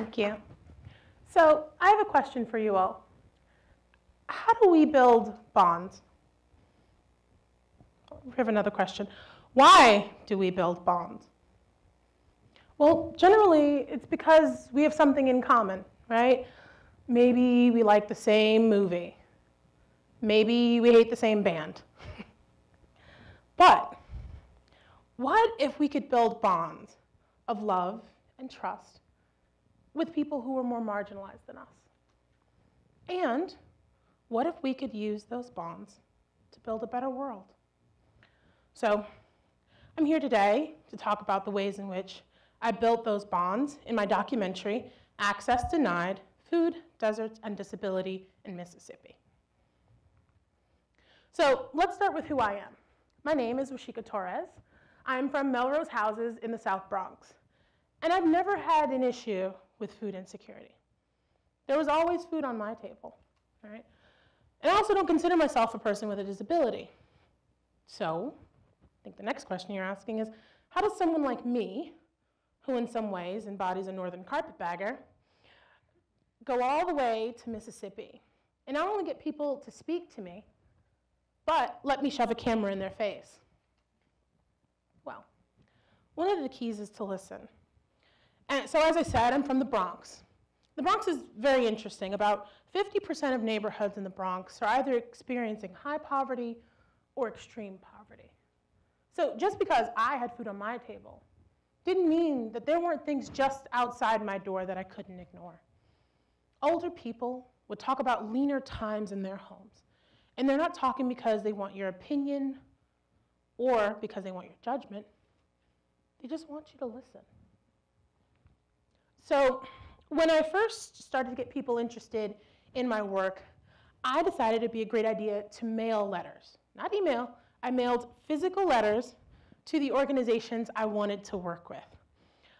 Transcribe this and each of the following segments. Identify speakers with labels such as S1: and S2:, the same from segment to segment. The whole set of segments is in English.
S1: Thank you. So I have a question for you all. How do we build bonds? We have another question. Why do we build bonds? Well, generally, it's because we have something in common, right? Maybe we like the same movie. Maybe we hate the same band. but what if we could build bonds of love and trust with people who are more marginalized than us? And what if we could use those bonds to build a better world? So I'm here today to talk about the ways in which I built those bonds in my documentary, Access Denied, Food, Deserts, and Disability in Mississippi. So let's start with who I am. My name is Washieka Torres. I'm from Melrose Houses in the South Bronx. And I've never had an issue with food insecurity. There was always food on my table, right? And I also don't consider myself a person with a disability. So, I think the next question you're asking is, how does someone like me, who in some ways embodies a northern carpetbagger, go all the way to Mississippi and not only get people to speak to me, but let me shove a camera in their face? Well, one of the keys is to listen. And so as I said, I'm from the Bronx. The Bronx is very interesting. About 50% of neighborhoods in the Bronx are either experiencing high poverty or extreme poverty. So just because I had food on my table didn't mean that there weren't things just outside my door that I couldn't ignore. Older people would talk about leaner times in their homes. And they're not talking because they want your opinion or because they want your judgment. They just want you to listen. So when I first started to get people interested in my work, I decided it'd be a great idea to mail letters. Not email, I mailed physical letters to the organizations I wanted to work with.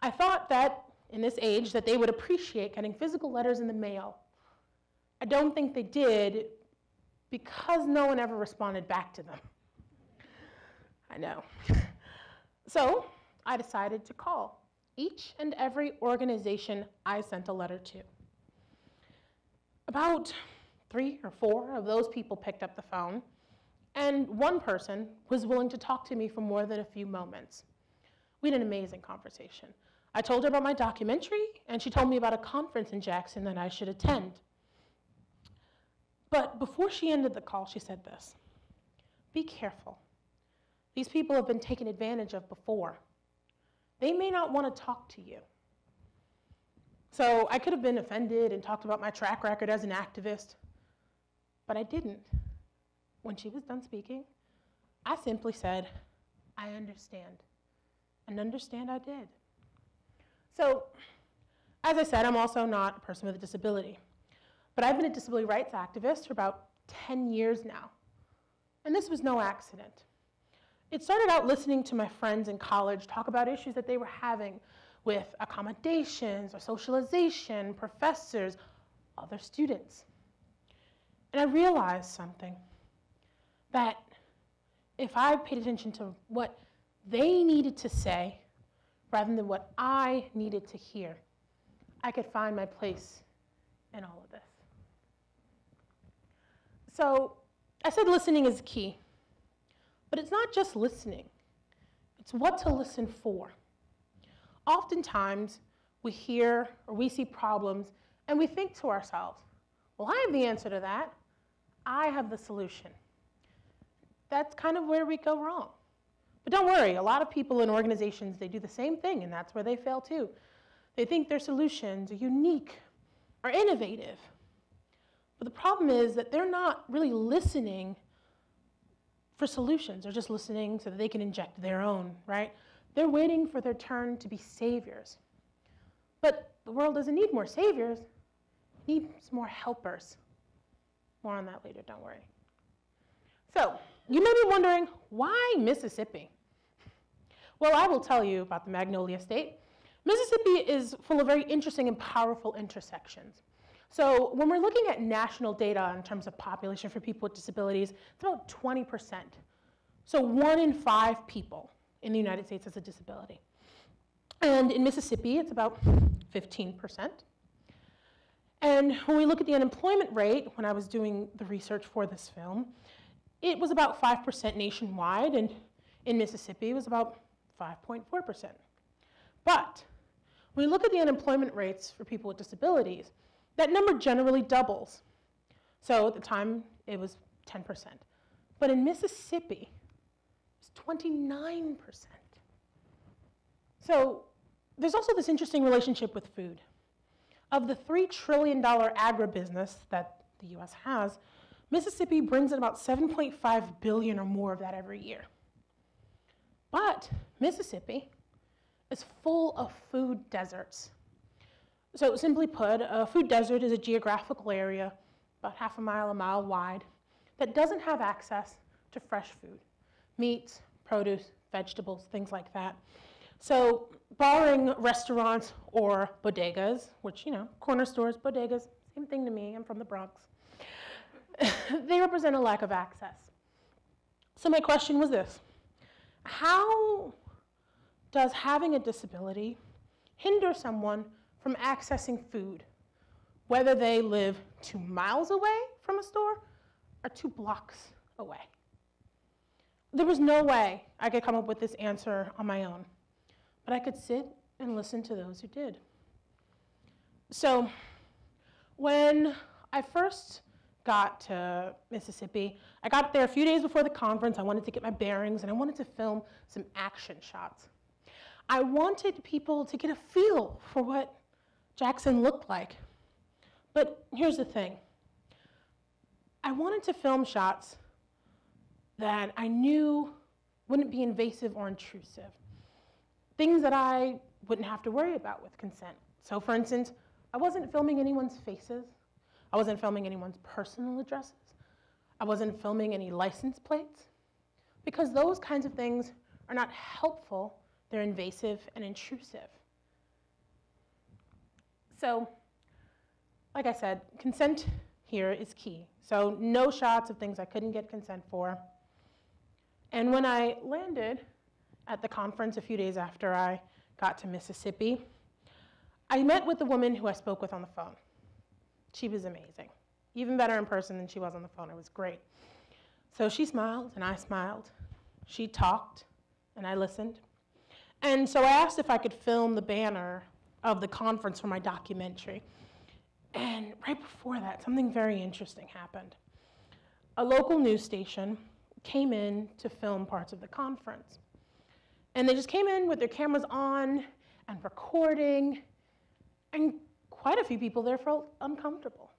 S1: I thought that in this age that they would appreciate getting physical letters in the mail. I don't think they did because no one ever responded back to them. I know. so I decided to call each and every organization I sent a letter to. About three or four of those people picked up the phone, and one person was willing to talk to me for more than a few moments. We had an amazing conversation. I told her about my documentary, and she told me about a conference in Jackson that I should attend. But before she ended the call, she said this Be careful. These people have been taken advantage of before. They may not want to talk to you. So I could have been offended and talked about my track record as an activist, but I didn't. When she was done speaking, I simply said, I understand. And understand I did. So, as I said, I'm also not a person with a disability. But I've been a disability rights activist for about 10 years now. And this was no accident. It started out listening to my friends in college talk about issues that they were having with accommodations or socialization, professors, other students. And I realized something that if I paid attention to what they needed to say rather than what I needed to hear, I could find my place in all of this. So I said listening is key. But it's not just listening, it's what to listen for. Oftentimes, we hear or we see problems and we think to ourselves, well, I have the answer to that. I have the solution. That's kind of where we go wrong. But don't worry, a lot of people in organizations, they do the same thing, and that's where they fail too. They think their solutions are unique or innovative. But the problem is that they're not really listening for solutions. They're just listening so that they can inject their own, right? They're waiting for their turn to be saviors. But the world doesn't need more saviors, it needs more helpers. More on that later, don't worry. So, you may be wondering, why Mississippi? Well, I will tell you about the Magnolia State. Mississippi is full of very interesting and powerful intersections. So when we're looking at national data in terms of population for people with disabilities, it's about 20%. So one in five people in the United States has a disability. And in Mississippi, it's about 15%. And when we look at the unemployment rate, when I was doing the research for this film, it was about 5% nationwide, and in Mississippi, it was about 5.4%. But when we look at the unemployment rates for people with disabilities, that number generally doubles. So at the time, it was 10%. But in Mississippi, it's 29%. So there's also this interesting relationship with food. Of the $3 trillion agribusiness that the US has, Mississippi brings in about 7.5 billion or more of that every year. But Mississippi is full of food deserts. So simply put, a food desert is a geographical area about half a mile, a mile wide, that doesn't have access to fresh food, meats, produce, vegetables, things like that. So barring restaurants or bodegas, which, you know, corner stores, bodegas, same thing to me, I'm from the Bronx, they represent a lack of access. So my question was this, how does having a disability hinder someone from accessing food, whether they live two miles away from a store or two blocks away? There was no way I could come up with this answer on my own, but I could sit and listen to those who did. So when I first got to Mississippi, I got there a few days before the conference. I wanted to get my bearings and I wanted to film some action shots. I wanted people to get a feel for what Jackson looked like. But here's the thing I wanted to film shots that I knew wouldn't be invasive or intrusive. Things that I wouldn't have to worry about with consent. So, for instance, I wasn't filming anyone's faces, I wasn't filming anyone's personal addresses, I wasn't filming any license plates, because those kinds of things are not helpful, they're invasive and intrusive. So, like I said, consent here is key. So, no shots of things I couldn't get consent for. And when I landed at the conference a few days after I got to Mississippi, I met with the woman who I spoke with on the phone. She was amazing, even better in person than she was on the phone. It was great. So she smiled, and I smiled. She talked, and I listened. And so I asked if I could film the banner of the conference for my documentary. And right before that, something very interesting happened. A local news station came in to film parts of the conference. And they just came in with their cameras on and recording, and quite a few people there felt uncomfortable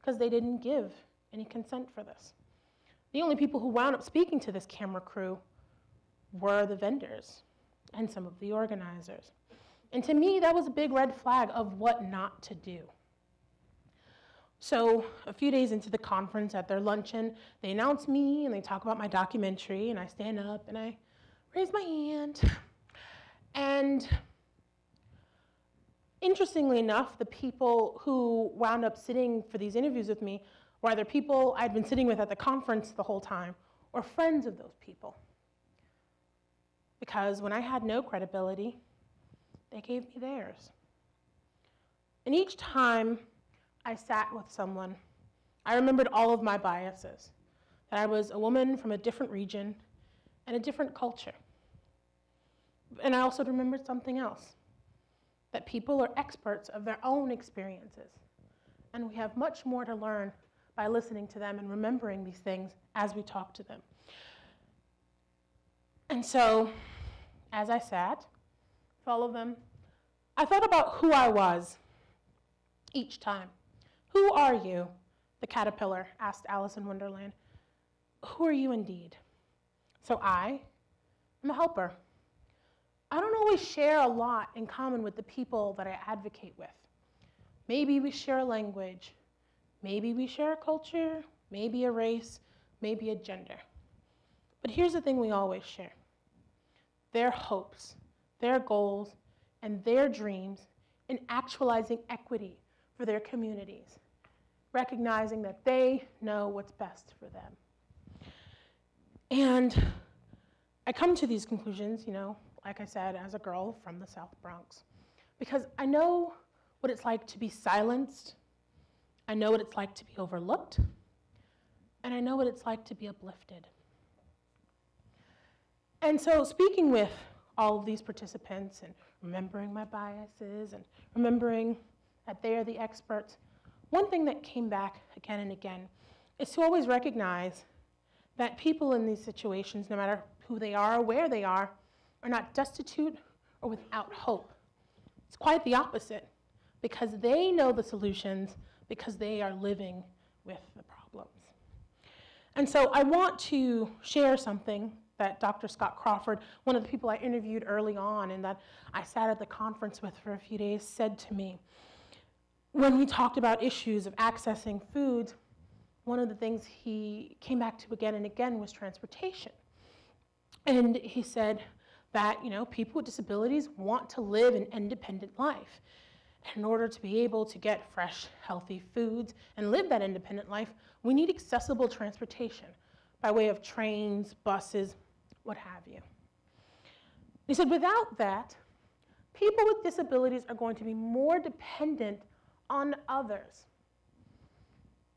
S1: because they didn't give any consent for this. The only people who wound up speaking to this camera crew were the vendors and some of the organizers. And to me, that was a big red flag of what not to do. So, a few days into the conference at their luncheon, they announce me and they talk about my documentary, and I stand up and I raise my hand. And interestingly enough, the people who wound up sitting for these interviews with me were either people I'd been sitting with at the conference the whole time or friends of those people. Because when I had no credibility, they gave me theirs. And each time I sat with someone, I remembered all of my biases that I was a woman from a different region and a different culture. And I also remembered something else that people are experts of their own experiences. And we have much more to learn by listening to them and remembering these things as we talk to them. And so, as I sat, all of them, I thought about who I was each time. Who are you? The caterpillar asked Alice in Wonderland. Who are you indeed? So I am a helper. I don't always share a lot in common with the people that I advocate with. Maybe we share a language, maybe we share a culture, maybe a race, maybe a gender. But here's the thing we always share their hopes, their goals, and their dreams in actualizing equity for their communities, recognizing that they know what's best for them. And I come to these conclusions, you know, like I said, as a girl from the South Bronx, because I know what it's like to be silenced, I know what it's like to be overlooked, and I know what it's like to be uplifted. And so, speaking with all of these participants and remembering my biases and remembering that they are the experts, one thing that came back again and again is to always recognize that people in these situations, no matter who they are or where they are, are not destitute or without hope. It's quite the opposite because they know the solutions because they are living with the problems. And so I want to share something that Dr. Scott Crawford, one of the people I interviewed early on and that I sat at the conference with for a few days, said to me. When we talked about issues of accessing food, one of the things he came back to again and again was transportation. And he said that, you know, people with disabilities want to live an independent life. In order to be able to get fresh, healthy foods and live that independent life, we need accessible transportation by way of trains, buses, what have you. He said, without that, people with disabilities are going to be more dependent on others.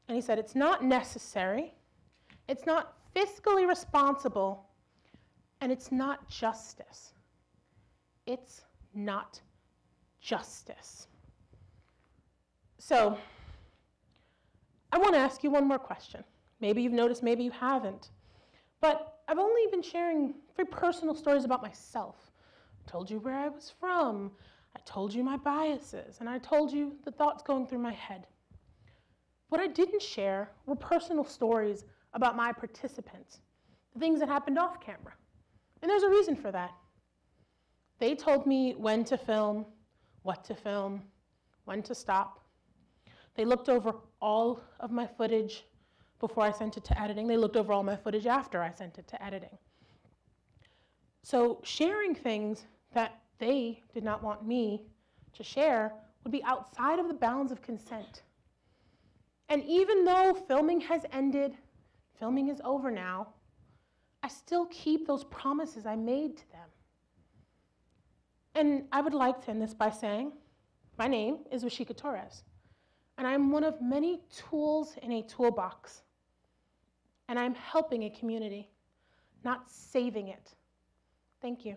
S1: And he said, it's not necessary, it's not fiscally responsible, and it's not justice. It's not justice. So, I want to ask you one more question. Maybe you've noticed, maybe you haven't. But I've only been sharing very personal stories about myself. I told you where I was from, I told you my biases, and I told you the thoughts going through my head. What I didn't share were personal stories about my participants, the things that happened off camera. And there's a reason for that. They told me when to film, what to film, when to stop. They looked over all of my footage before I sent it to editing. They looked over all my footage after I sent it to editing. So sharing things that they did not want me to share would be outside of the bounds of consent. And even though filming has ended, filming is over now, I still keep those promises I made to them. And I would like to end this by saying, my name is Washieka Torres, and I'm one of many tools in a toolbox. And I'm helping a community, not saving it. Thank you.